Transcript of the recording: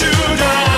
you down.